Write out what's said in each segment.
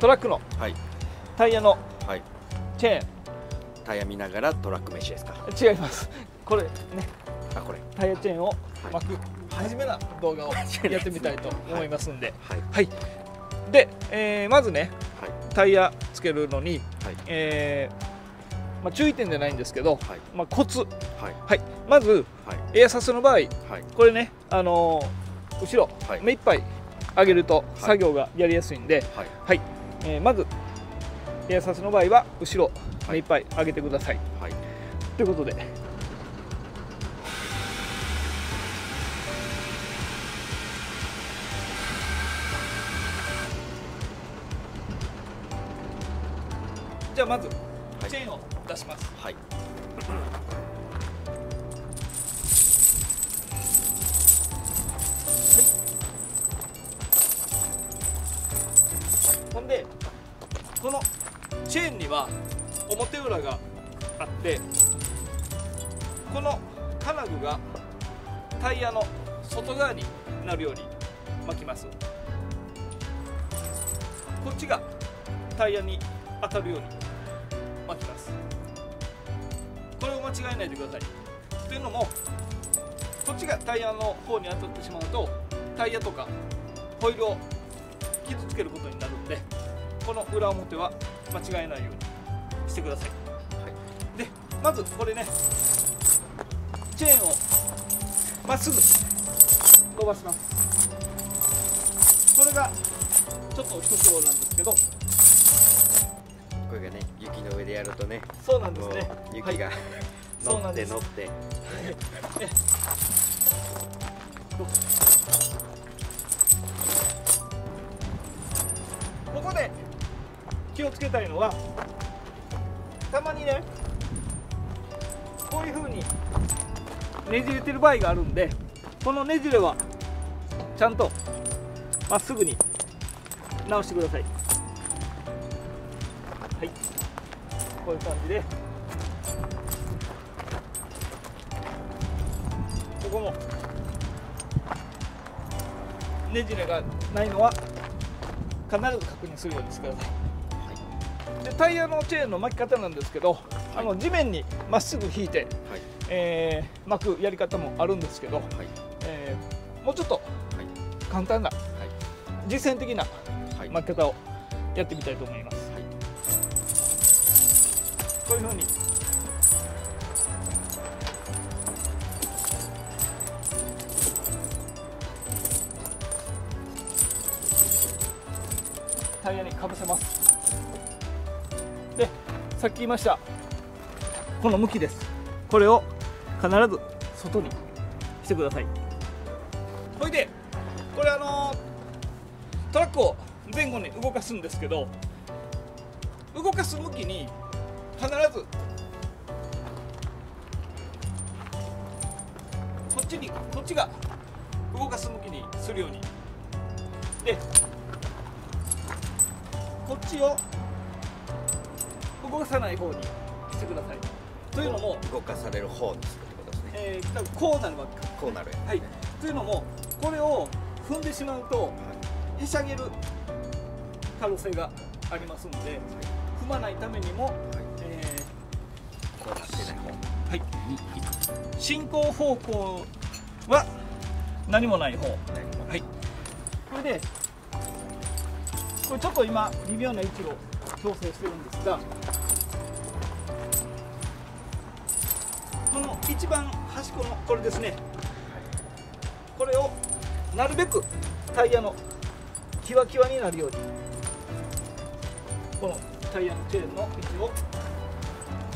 トラックのはい。タイヤのはい。チェーン。タイヤ見ながらトラック飯ですか？違います。これね。あこれ。タイヤチェーンをはい。巻く。初めな動画をやってみたいと思いますんで、はい。はい、で、えーまずねはい。タイヤつけるのに、はい。えーまあ、注意点じゃないんですけど、はい。まあ、コツ、はい。はい、まずはい。エアサスの場合はい。これね、あのー後ろ、はい。目いっぱい上げるとい。作業がやりやすいんで、はい。はいえーまずエアサスの場合は後ろはい。目いっぱい上げてください、はい。ということで。じゃあまずはい。チェーンを出します、はい。ほでこのチェーンには表裏があってこの金具がタイヤの外側になるように巻きます。こっちがタイヤに当たるように巻きます。これを間違えないでください。というのもこっちがタイヤの方に当たってしまうとタイヤとかホイールを傷つけることになるんでこの裏表は間違えないようにしてください、でまずこれねチェーンをまっすぐ伸ばします。これがちょっと一苦労なんですけど。これがね雪の上でやるとねそうなんですね。雪がはい。乗って乗って。こ こ気をつけたいのはたまにねこういう風にねじれてる場合があるんでこのねじれはちゃんとまっすぐに直してください。はい。こういう感じで。ここもねじれがないのは必ず確認するようにしてください。タイヤのチェーンの巻き方なんですけど、あの地面にまっすぐ引いて、はい。えー巻くやり方もあるんですけど、はい。えーもうちょっとはい。簡単なはい。実践的なはい。巻き方をやってみたいと思います、こういうふうに。タイヤにかぶせます。でさっき言いました。この向きです。これを必ず外にしてください。ほいでこれあのトラックを前後に動かすんですけど動かす向きに必ずこっちにこっちが動かす向きにするように。でこっちを動かさない方にしてください。というのも、動かされる方にするってことですね。えー、多分こうなるわけ。こうなる。はい。というのもこれを踏んでしまうとへしゃげる可能性がありますので踏まないためにも、えこうなってない方ーはい、進行方向は何もない方。はい。これでこれちょっと今微妙な位置を調整してるんですがこの一番端っこのこれですね。これをなるべくタイヤのキワキワになるようにこのタイヤのチェーンの位置を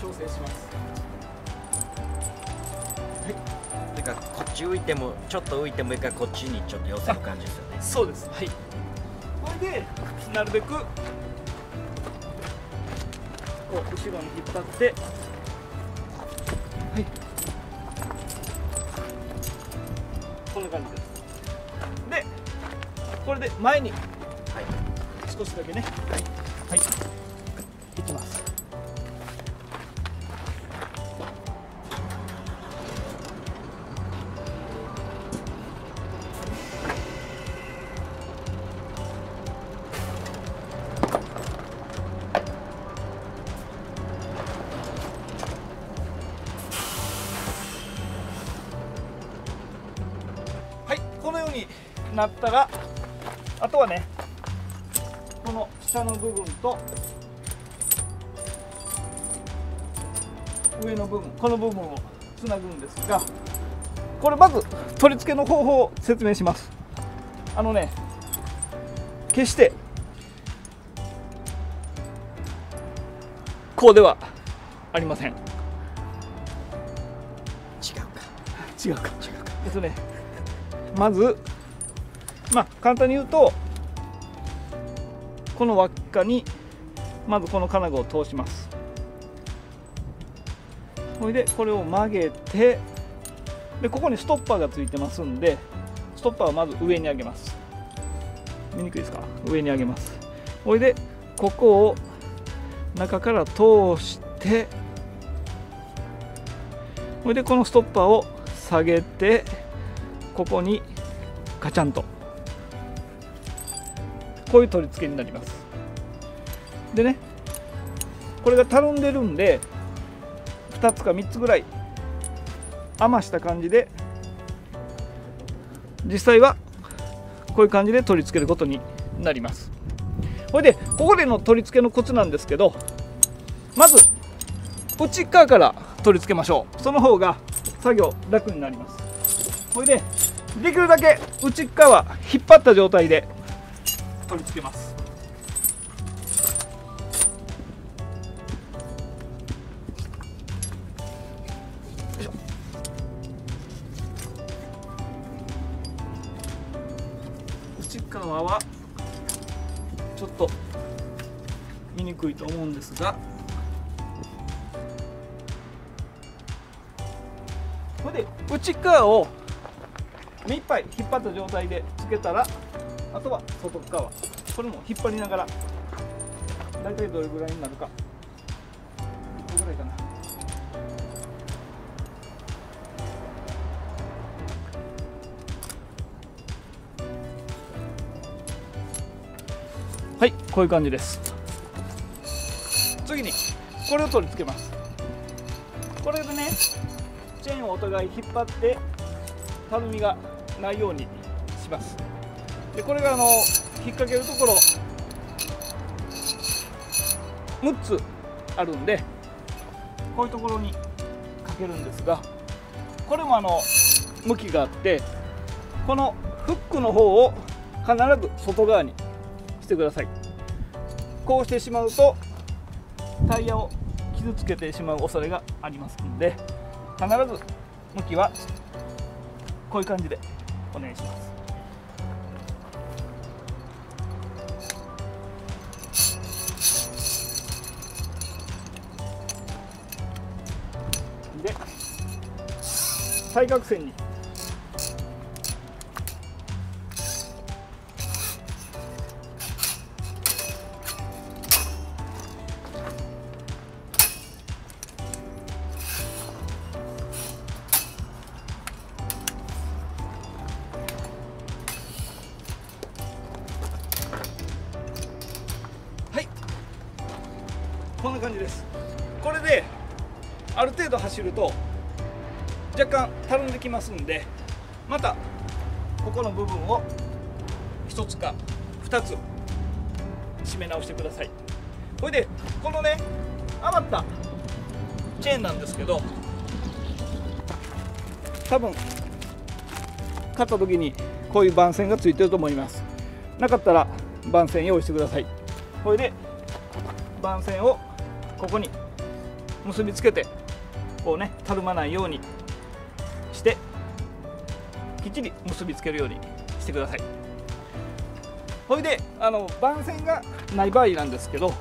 調整します。てかこっち浮いてもちょっと浮いてもいいからこっちにちょっと寄せる感じですよね。そうです。はい。これでなるべくこう後ろに引っ張ってはい。こんな感じです。でこれで前にはい。少しだけね。はい、はい、いきますなったらあとはねこの下の部分と上の部分この部分をつなぐんですがこれまず取り付けの方法を説明します。あのね決してこうではありません。違うか。違うか。違うか。えっとねまずまあ簡単に言うとこの輪っかにまずこの金具を通します。それでこれを曲げてでここにストッパーがついてますんでストッパーはまず上に上げます。見にくいですか？上に上げます。それでここを中から通してそれでこのストッパーを下げてここにカチャンと。こういう取り付けになります。でねこれがたるんでるんで2つか3つぐらい余した感じで実際はこういう感じで取り付けることになります。それでここでの取り付けのコツなんですけどまず内側から取り付けましょう。その方が作業楽になります。それでできるだけ内側引っ張った状態で取り付けます。内側はちょっと見にくいと思うんですがこれで内側を目いっぱい引っ張った状態でつけたらあとは外側。これも引っ張りながら大体どれぐらいになるか。1個ぐらいかな。はいこういう感じです。次にこれを取り付けます。これでねチェーンをお互い引っ張ってたるみがないようにします。でこれがあの引っ掛けるところ。6つあるんでこういうところにかけるんですがこれもあの向きがあってこのフックの方を必ず外側にしてください。こうしてしまうとタイヤを傷つけてしまう恐れがありますので必ず向きはこういう感じでお願いします。対角線に。はい。こんな感じです。これである程度走ると若干たるんできますんでまたここの部分を1つか2つ締め直してください。これでこのね余ったチェーンなんですけど多分買った時にこういう番線がついてると思います。なかったら番線用意してください。これで番線をここに結びつけてこうねたるまないようにしてきっちり結びつけるようにしてください。それであの番線がない場合なんですけど、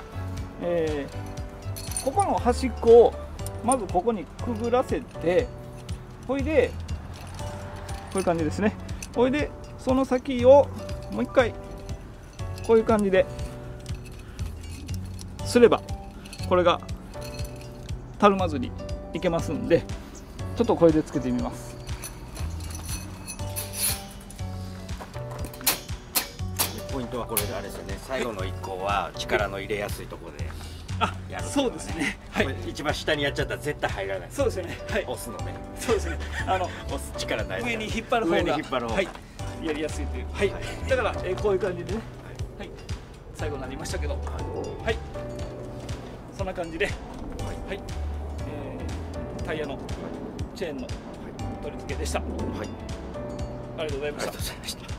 えーここの端っこをまずここにくぐらせてほいでこういう感じですね。ほいでその先をもう一回こういう感じですればこれがたるまずにいけますんでちょっとこれでつけてみます。はこれあれですよね。最後の一個は力の入れやすいところで。あやるっていそうですね。はい。一番下にやっちゃったら絶対入らない。そうですね。はい。押すのね。そうですね。あの押す力ない上に引っ張る方が上に引っ張る方。がはい。やりやすいという。はい、だから、えーこういう感じでね。はい、最後になりましたけど。はい、そんな感じで。はい、えータイヤのチェーンの取り付けでした、はい。ありがとうございました